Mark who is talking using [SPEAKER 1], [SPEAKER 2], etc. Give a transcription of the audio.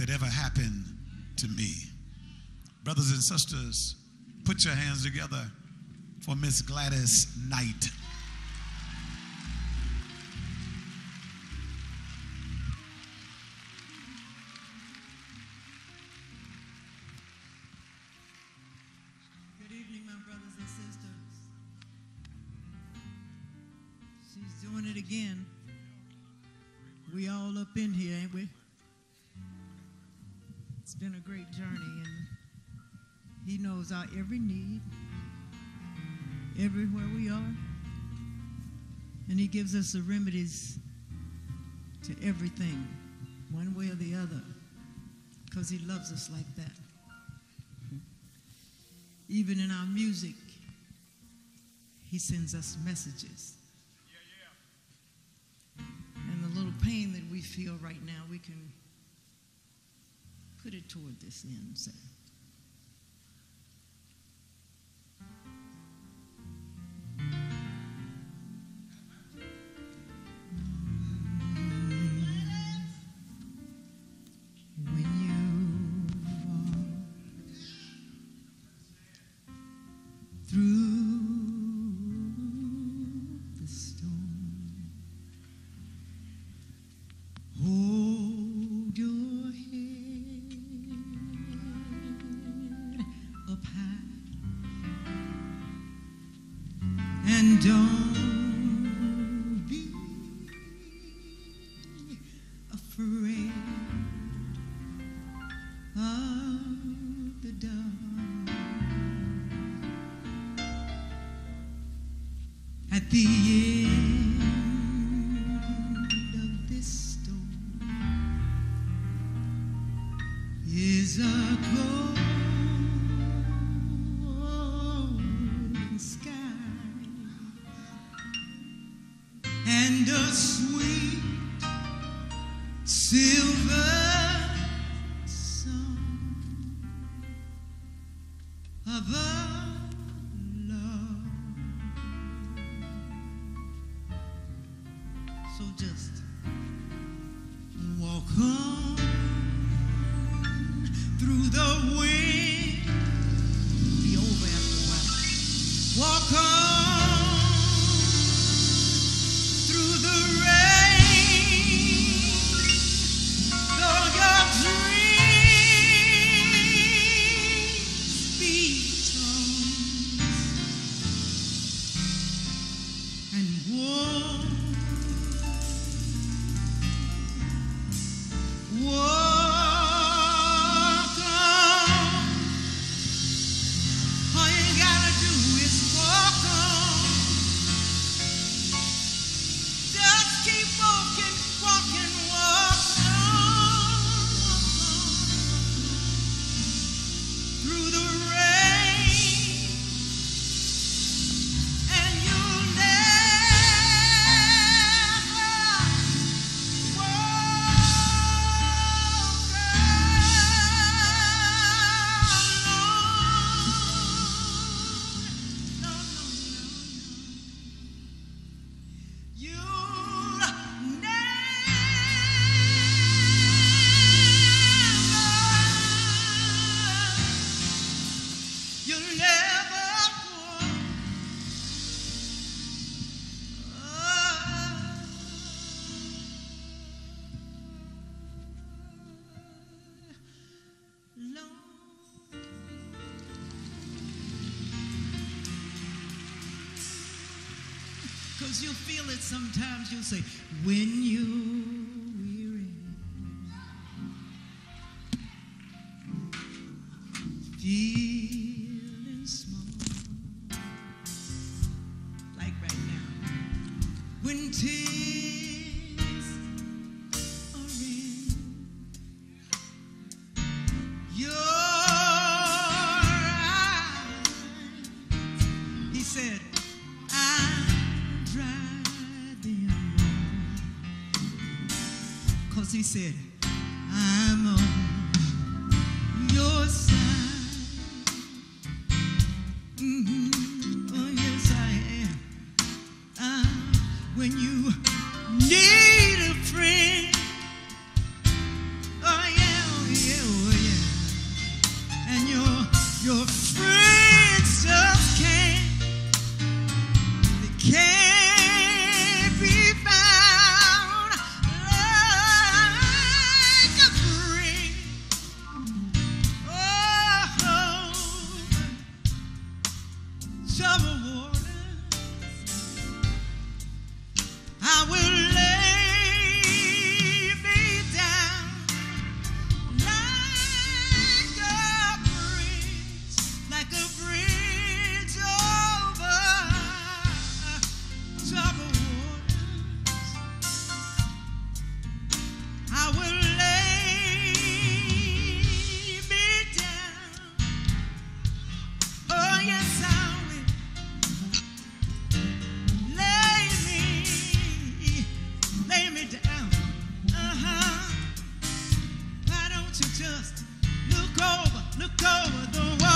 [SPEAKER 1] that ever happened to me. Brothers and sisters, put your hands together for Miss Gladys Knight.
[SPEAKER 2] Good evening, my brothers and sisters. She's doing it again. We all up in here, ain't we? Been a great journey, and He knows our every need, everywhere we are, and He gives us the remedies to everything, one way or the other, because He loves us like that even in our music, he sends us messages. And the little pain that we feel right now, we can put it toward this end. Say, don't be afraid of the dark. At the and a sweet silver song of a love. So just tossed Because you'll feel it sometimes. You'll say, when you weary, feeling all. Look over the water.